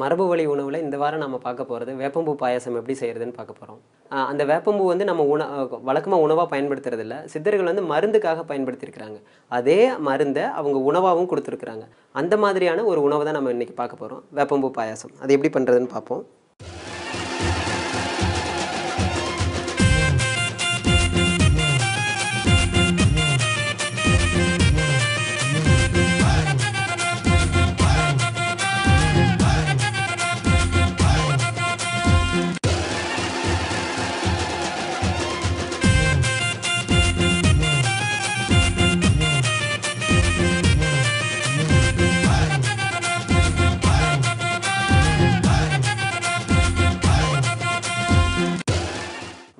மரபு வழி உணவில் இந்த வாரம் நம்ம பார்க்க போகிறது வேப்பம்பூ பாயாசம் எப்படி செய்கிறதுன்னு பார்க்க போகிறோம் அந்த வேப்பம்பூ வந்து நம்ம உண வழக்கமாக உணவாக பயன்படுத்துறது இல்லை சித்தர்கள் வந்து மருந்துக்காக பயன்படுத்தியிருக்கிறாங்க அதே மருந்தை அவங்க உணவாகவும் கொடுத்துருக்குறாங்க. அந்த மாதிரியான ஒரு உணவை தான் நம்ம இன்றைக்கி பார்க்க போகிறோம் வேப்பம்பூ பாயாசம். அது எப்படி பண்ணுறதுன்னு பார்ப்போம்.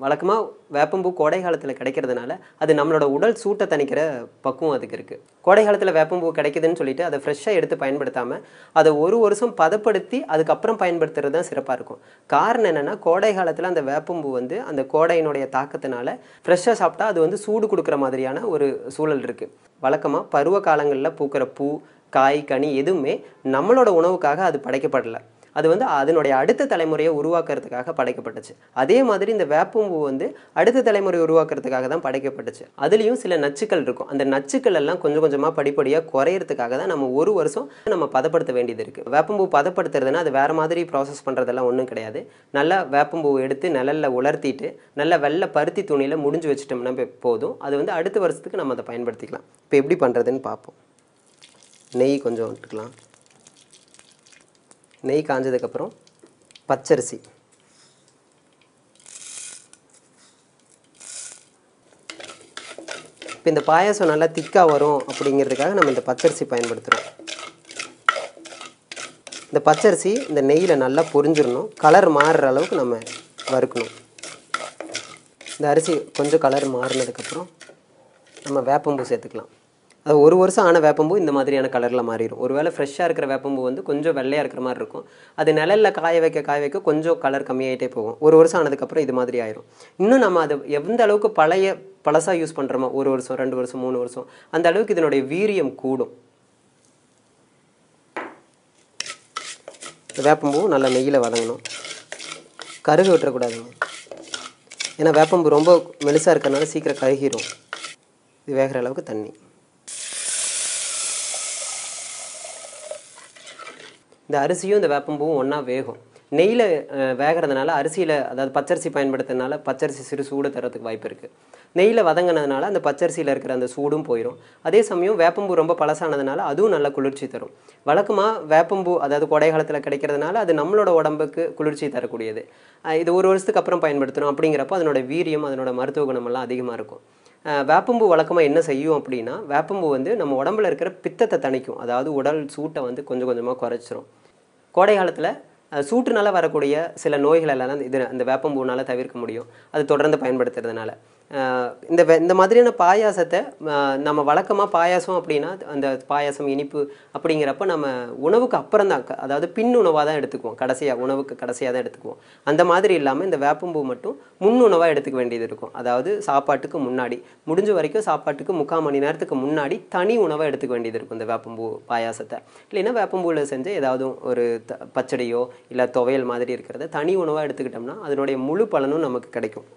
வழக்கமாக வேப்பம்பூ கோடை காலத்தில் கிடைக்கிறதுனால அது நம்மளோட உடல் சூட்டை தணிக்கிற பக்குவம் அதுக்கு இருக்குது கோடை காலத்தில் வேப்பம்பூ கிடைக்குதுன்னு சொல்லிட்டு அதை ஃப்ரெஷ்ஷாக எடுத்து பயன்படுத்தாமல் அதை ஒரு வருஷம் பதப்படுத்தி அதுக்கப்புறம் பயன்படுத்துறது தான் சிறப்பாக இருக்கும். காரணம் என்னென்னா கோடை காலத்தில் அந்த வேப்பம்பூ வந்து அந்த கோடையினுடைய தாக்கத்தினால ஃப்ரெஷ்ஷாக சாப்பிட்டா அது வந்து சூடு கொடுக்குற மாதிரியான ஒரு சூழல் இருக்குது வழக்கமாக பருவ காலங்களில் பூக்கிற பூ காய் கனி எதுவுமே நம்மளோட உணவுக்காக அது படைக்கப்படலை. அது வந்து அதனுடைய அடுத்த தலைமுறையை உருவாக்குறதுக்காக படைக்கப்பட்டுச்சு. அதே மாதிரி இந்த வேப்பம்பூ வந்து அடுத்த தலைமுறை உருவாக்குறதுக்காக தான் படைக்கப்பட்டுச்சு. அதுலேயும் சில நச்சுக்கள் இருக்கும். அந்த நச்சுக்கள் எல்லாம் கொஞ்சம் கொஞ்சமாக படிப்படியாக குறையிறதுக்காக தான் நம்ம ஒரு வருஷம் நம்ம பதப்படுத்த வேண்டியது இருக்குது வேப்பம்பூ பதப்படுத்துறதுனா அது வேறு மாதிரி ப்ராசஸ் பண்ணுறதெல்லாம் ஒன்றும் கிடையாது. நல்லா வேப்பம்பூ எடுத்து நிழலில் உலர்த்திட்டு நல்ல வெள்ளை பருத்தி துணியில் முடிஞ்சு வச்சிட்டோம்னா போதும். அது வந்து அடுத்த வருஷத்துக்கு நம்ம அதை பயன்படுத்திக்கலாம். இப்போ எப்படி பண்ணுறதுன்னு பார்ப்போம். நெய் கொஞ்சம் விட்டுக்கலாம். நெய் காஞ்சதுக்கப்புறம் பச்சரிசி. இப்போ இந்த பாயாசம் நல்லா திக்காக வரும் அப்படிங்கிறதுக்காக நம்ம இந்த பச்சரிசி பயன்படுத்துகிறோம் இந்த பச்சரிசி இந்த நெய்யில் நல்லா பொரிஞ்சிடணும் கலர் மாறுற அளவுக்கு நம்ம வறுக்கணும். இந்த அரிசி கொஞ்சம் கலர் மாறினதுக்கப்புறம் நம்ம வேப்பம்பூ சேர்த்துக்கலாம். அது ஒரு வருஷம் ஆன வேப்பம்பூ இந்த மாதிரியான கலரில் மாறிடும். ஒருவேளை ஃப்ரெஷ்ஷாக இருக்கிற வேப்பம்பூ வந்து கொஞ்சம் வெள்ளையாக இருக்கிற மாதிரி இருக்கும். அது நிழலில் காய வைக்க காய வைக்க கொஞ்சம் கலர் கம்மியாயிட்டே போகும். ஒரு வருஷம் ஆனதுக்கப்புறம் இது மாதிரி ஆயிரும். இன்னும் நம்ம அதை எந்த அளவுக்கு பழைய பழசாக யூஸ் பண்ணுறோமோ ஒரு வருஷம் ரெண்டு வருஷம் மூணு வருஷம் அந்த அளவுக்கு இதனுடைய வீரியம் கூடும். வேப்பம்பூ நல்லா நெய்யில் வதங்கணும். கருகு விட்டுறக்கூடாதுங்க ஏன்னா வேப்பம்பூ ரொம்ப மெலிசாக இருக்கிறதுனால சீக்கிரம் கருகிரும். இது வேகிற அளவுக்கு தண்ணி. இந்த அரிசியும் இந்த வேப்பம்பூவும் ஒன்றா வேகும். நெய்யில் வேகிறதுனால அரிசியில் அதாவது பச்சரிசி பயன்படுத்துறதுனால பச்சரிசி சிறு சூடு தரத்துக்கு வாய்ப்பு இருக்குது நெய்யில் வதங்கினதுனால அந்த பச்சரிசியில் இருக்கிற அந்த சூடும் போயிடும் அதே சமயம் வேப்பம்பூ ரொம்ப பழசானதுனால அதுவும் நல்ல குளிர்ச்சி தரும். வழக்கமாக வேப்பம்பூ அதாவது கோடை காலத்தில் கிடைக்கிறதுனால அது நம்மளோட உடம்புக்கு குளிர்ச்சி தரக்கூடியது. இது ஒரு வருஷத்துக்கு அப்புறம் பயன்படுத்தணும் அப்படிங்கிறப்போ அதனோட வீரியம் அதனோட மருத்துவ குணமெல்லாம் அதிகமாக இருக்கும். வேப்பம்பூ வழக்கமாக என்ன செய்யும் அப்படின்னா வேப்பம்பூ வந்து நம்ம உடம்புல இருக்கிற பித்தத்தை தணிக்கும். அதாவது உடல் சூட்டை வந்து கொஞ்சம் கொஞ்சமாக குறைச்சிரும். கோடை காலத்தில் சூட்டுனால வரக்கூடிய சில நோய்கள் எல்லாம் இது அந்த வேப்பம்பூனால் தவிர்க்க முடியும். அது தொடர்ந்து பயன்படுத்துறதுனால. இந்த வே- இந்த மாதிரியான பாயாசத்தை நம்ம வழக்கமாக பாயாசம் அப்படின்னா அந்த பாயாசம் இனிப்பு அப்படிங்கிறப்ப நம்ம உணவுக்கு அப்புறம் தான் அதாவது பின் உணவாக தான் எடுத்துக்குவோம். கடைசியாக உணவுக்கு கடைசியாக தான் எடுத்துக்குவோம். அந்த மாதிரி இல்லாமல் இந்த வேப்பம்பூ மட்டும் முன் உணவாக எடுத்துக்க வேண்டியது இருக்கும். அதாவது சாப்பாட்டுக்கு முன்னாடி முடிஞ்ச வரைக்கும் சாப்பாட்டுக்கு முக்கால் மணி நேரத்துக்கு முன்னாடி தனி உணவாக எடுத்துக்க வேண்டியது இருக்கும் இந்த வேப்பம்பூ பாயாசத்தை. இல்லைன்னா வேப்பம்பூவில் செஞ்ச ஏதாவது ஒரு த பச்சடியோ இல்லை துவையல் மாதிரி இருக்கிறத தனி உணவாக எடுத்துக்கிட்டோம்னா அதனுடைய முழு பலனும் நமக்கு கிடைக்கும்.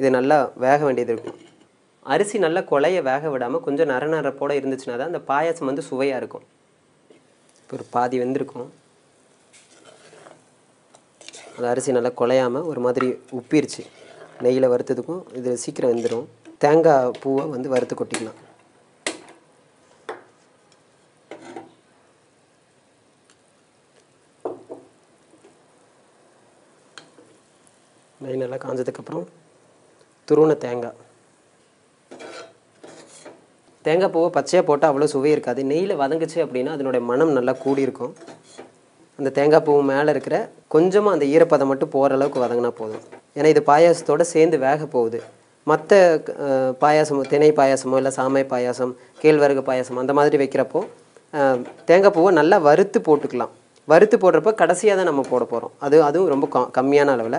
இது நல்லா வேக வேண்டியது இருக்கும் அரிசி நல்லா கொலைய வேக விடாமல் கொஞ்சம் நர நரப்போடு இருந்துச்சுன்னா தான் அந்த பாயாசம் வந்து சுவையாக இருக்கும். இப்போ ஒரு பாதி வெந்திருக்கும். அந்த அரிசி நல்லா குலையாமல் ஒரு மாதிரி உப்பிருச்சு. நெய்யில் வறுத்ததுக்கும் இது சீக்கிரம் வெந்துடும் தேங்காய் பூவை வந்து வறுத்து கொட்டிக்கலாம். நெய் நல்லா காஞ்சதுக்கப்புறம் துருவன தேங்காய் தேங்காய் பூவை பச்சையாக போட்டால் அவ்வளோ சுவை இருக்காது. நெய்யில் வதங்குச்சு அப்படின்னா அதனுடைய மனம் நல்லா கூடியிருக்கும். அந்த தேங்காய் பூ மேலே இருக்கிற கொஞ்சமாக அந்த ஈரப்பதம் மட்டும் போகிற அளவுக்கு வதங்கினா போதும். ஏன்னா இது பாயாசத்தோடு சேர்ந்து வேக போகுது. மற்ற பாயாசமோ திணை பாயாசமோ இல்லை சாமை பாயாசம் கேழ்வரகு பாயாசம் அந்த மாதிரி வைக்கிறப்போ தேங்காய் பூவை நல்லா வறுத்து போட்டுக்கலாம். வறுத்து போடுறப்ப கடைசியாக தான் நம்ம போட போகிறோம் அது அதுவும் ரொம்ப கம்மியான அளவில்.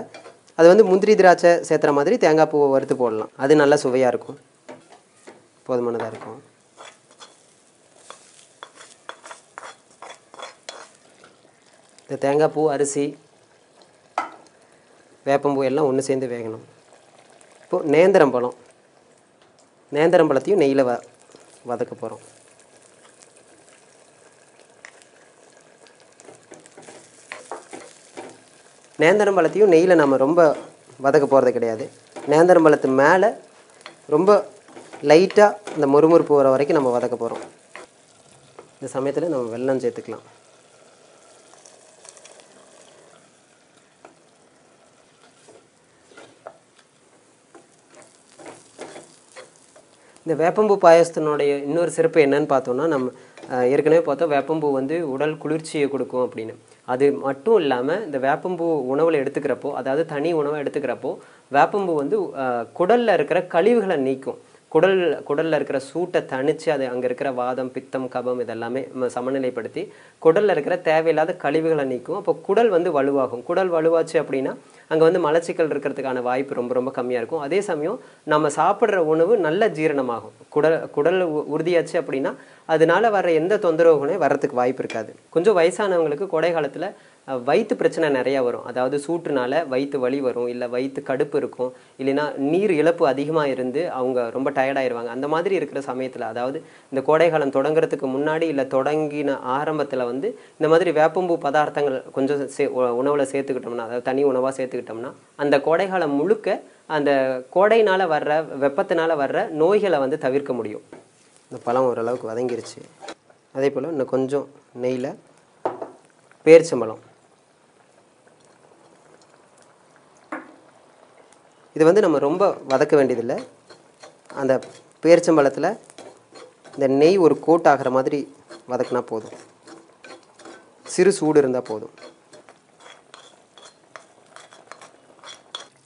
அது வந்து முந்திரி திராட்சை சேர்த்துற மாதிரி தேங்காய் பூவை வறுத்து போடலாம். அது நல்லா சுவையாக இருக்கும். போதுமானதாக இருக்கும். இந்த தேங்காய் பூ அரிசி வேப்பம்பூ எல்லாம் ஒன்று சேர்ந்து வேகணும். இப்போது நேந்திரம் பழம். நேந்திரம் பழத்தையும் நெய்யில் வ வதக்க போகிறோம் நேந்திரம் பழத்தையும் நெய்யில் நம்ம ரொம்ப வதக்க போகிறது கிடையாது. நேந்திரம் பழத்து மேலே ரொம்ப லைட்டாக இந்த முறுமுறுப்பு வர வரைக்கும் நம்ம வதக்க போகிறோம் இந்த சமயத்தில் நம்ம வெள்ளம் சேர்த்துக்கலாம். இந்த வேப்பம்பூ பாயசத்தினுடைய இன்னொரு சிறப்பு என்னன்னு பார்த்தோம்னா நம்ம ஏற்கனவே பார்த்தோம் வேப்பம்பூ வந்து உடல் குளிர்ச்சியை கொடுக்கும் அப்படின்னு. அது மட்டும் இல்லாமல் இந்த வேப்பம்பூ உணவில் எடுத்துக்கிறப்போ அதாவது தனி உணவை எடுத்துக்கிறப்போ வேப்பம்பூ வந்து குடலில் இருக்கிற கழிவுகளை நீக்கும். குடல் குடலில் இருக்கிற சூட்டை தணித்து அது அங்கே இருக்கிற வாதம் பித்தம் கபம் இதெல்லாமே சமநிலைப்படுத்தி குடலில் இருக்கிற தேவையில்லாத கழிவுகளை நீக்கும். அப்போ குடல் வந்து வலுவாகும். குடல் வலுவாச்சு அப்படின்னா அங்கே வந்து மலச்சிக்கல் இருக்கிறதுக்கான வாய்ப்பு ரொம்ப ரொம்ப கம்மியாக இருக்கும். அதே சமயம் நம்ம சாப்பிட்ற உணவு நல்ல ஜீரணமாகும். குடல் குடல் உ- உறுதியாச்சு அப்படின்னா அதனால வர எந்த தொந்தரவுகளுமே வர்றதுக்கு வாய்ப்பு இருக்காது. கொஞ்சம் வயசானவங்களுக்கு கோடை காலத்தில் வயிற்று பிரச்சனை நிறையா வரும். அதாவது சூட்டுனால வயிற்று வலி வரும் இல்லை வயிற்று கடுப்பு இருக்கும் இல்லைன்னா நீர் இழப்பு அதிகமாக இருந்து அவங்க ரொம்ப டயர்டாயிருவாங்க அந்த மாதிரி இருக்கிற சமயத்தில் அதாவது இந்த கோடைக்காலம் தொடங்குறதுக்கு முன்னாடி இல்லை தொடங்கின ஆரம்பத்தில் வந்து இந்த மாதிரி வேப்பம்பூ பதார்த்தங்கள் கொஞ்சம் சே உணவில் சேர்த்துக்கிட்டோம்னா அதாவது தனி உணவாக சேர்த்துக்கிட்டோம்னா அந்த கோடைக்காலம் முழுக்க அந்த கோடையினால் வர்ற வெப்பத்தினால் வர்ற நோய்களை வந்து தவிர்க்க முடியும். இந்த பழம் ஓரளவுக்கு வதங்கிருச்சு. அதே போல் இன்னும் கொஞ்சம் நெய்யில் பேரிச்சம்பழம். இது வந்து நம்ம ரொம்ப வதக்க வேண்டியதில்லை. அந்த பேரிச்சம்பழத்தில் இந்த நெய் ஒரு கோட் ஆகிற மாதிரி வதக்குனா போதும். சிறு சூடு இருந்தால் போதும்.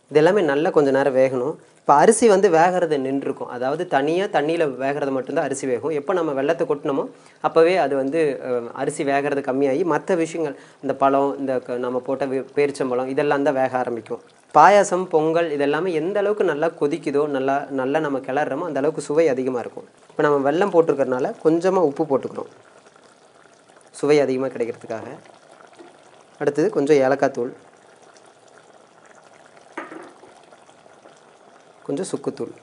இது எல்லாமே நல்லா கொஞ்சம் நேரம் வேகணும். இப்போ அரிசி வந்து வேகிறது நின்றுருக்கும். அதாவது தனியாக தண்ணியில் வேகிறது மட்டும்தான் அரிசி வேகும். எப்போ நம்ம வெள்ளத்தை கொட்டினோமோ அப்போவே அது வந்து அரிசி வேகிறது கம்மியாகி மற்ற விஷயங்கள் இந்த பழம் இந்த க- நம்ம போட்ட பேரிச்சம்பழம் இதெல்லாம் தான் வேக ஆரம்பிக்கும். பாயாசம் பொங்கல் இதெல்லாமே எந்த அளவுக்கு நல்லா கொதிக்குதோ நல்லா நல்லா நம்ம கிளறோமோ அந்த அளவுக்கு சுவை அதிகமாக இருக்கும். இப்போ நம்ம வெல்லம் போட்டிருக்கறனால கொஞ்சமாக உப்பு போட்டுக்கிறோம். சுவை அதிகமாக கிடைக்கிறதுக்காக. அடுத்தது கொஞ்சம் ஏலக்காய் தூள். கொஞ்சம் சுக்குத்தூள்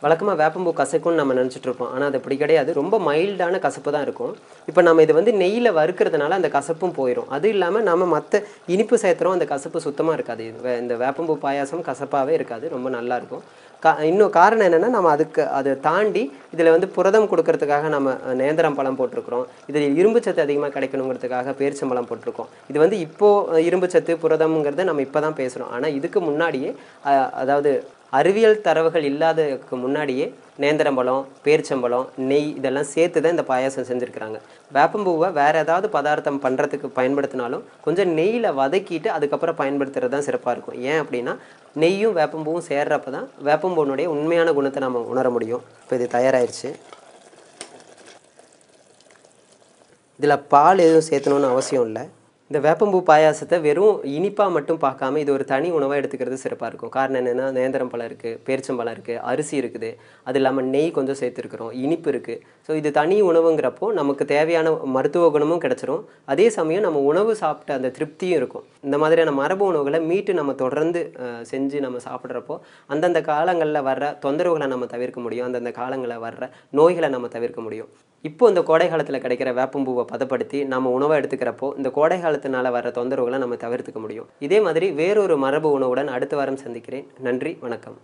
வழக்கமாக வேப்பம்பூ கசக்கும்னு நம்ம நினச்சிட்ருப்போம் ஆனால் அது அப்படி கிடையாது. ரொம்ப மைல்டான கசப்பு தான் இருக்கும். இப்போ நம்ம இது வந்து நெய்யில் வறுக்கிறதுனால அந்த கசப்பும் போயிடும் அது இல்லாமல் நம்ம மற்ற இனிப்பு சேர்த்துறோம். அந்த கசப்பு சுத்தமாக இருக்காது. இது வே- இந்த வேப்பம்பூ பாயாசம் கசப்பாகவே இருக்காது. ரொம்ப நல்லாயிருக்கும் க கா இன்னும் காரணம் என்னென்னா நம்ம அதுக்கு அதை தாண்டி இதில் வந்து புரதம் கொடுக்கறதுக்காக நம்ம நேந்திரம் பழம் போட்டிருக்கிறோம். இதில் இரும்பு சத்து அதிகமாக கிடைக்கணுங்கிறதுக்காக பேரிச்சம்பழம் போட்டிருக்கோம். இது வந்து இப்போது இரும்பு சத்து புரதம்ங்கிறத நம்ம இப்போ தான் பேசுகிறோம் ஆனால் இதுக்கு முன்னாடியே அதாவது அறிவியல் தரவுகள் இல்லாததுக்கு முன்னாடியே நேந்திரம்பழம் பேரிச்சம்பழம் நெய் இதெல்லாம் சேர்த்து தான் இந்த பாயாசம் செஞ்சுருக்கிறாங்க. வேப்பம்பூவை வேறு ஏதாவது பதார்த்தம் பண்ணுறதுக்கு பயன்படுத்தினாலும் கொஞ்சம் நெய்யில் வதக்கிட்டு அதுக்கப்புறம் பயன்படுத்துறது தான் சிறப்பாக இருக்கும். ஏன் அப்படின்னா நெய்யும் வேப்பம்பூவும் சேர்றப்ப தான் வேப்பம்பூனுடைய உண்மையான குணத்தை நம்ம உணர முடியும். இப்போ இது தயாராகிடுச்சு இதில் பால் எதுவும் சேர்த்தணுன்னு அவசியம் இல்லை. இந்த வேப்பம்பூ பாயாசத்தை வெறும் இனிப்பாக மட்டும் பார்க்காம இது ஒரு தனி உணவாக எடுத்துக்கிறது சிறப்பாக இருக்கும். காரணம் என்னென்னா நேந்திரம் பழம் இருக்குது பேரிச்சம்பழம் இருக்குது அரிசி இருக்குது. அது இல்லாமல் நெய் கொஞ்சம் சேர்த்துருக்குறோம் இனிப்பு இருக்குது ஸோ இது தனி உணவுங்கிறப்போ நமக்கு தேவையான மருத்துவ குணமும் கிடச்சிரும். அதே சமயம் நம்ம உணவு சாப்பிட்ட அந்த திருப்தியும் இருக்கும். இந்த மாதிரியான மரபு உணவுகளை மீட்டு நம்ம தொடர்ந்து செஞ்சு நம்ம சாப்பிட்றப்போ அந்தந்த காலங்களில் வர்ற தொந்தரவுகளை நம்ம தவிர்க்க முடியும். அந்தந்த காலங்களில் வர்ற நோய்களை நம்ம தவிர்க்க முடியும். இப்போ இந்த கோடை காலத்தில் கிடைக்கிற வேப்பம்பூவை பதப்படுத்தி நம்ம உணவை எடுத்துக்கிறப்போ இந்த கோடை காரணத்தினால வர தொந்தரவுகளை நம்ம தவிர்த்துக்க முடியும். இதே மாதிரி வேறொரு மரபு உணவுடன் அடுத்த வாரம் சந்திக்கிறேன். நன்றி வணக்கம்.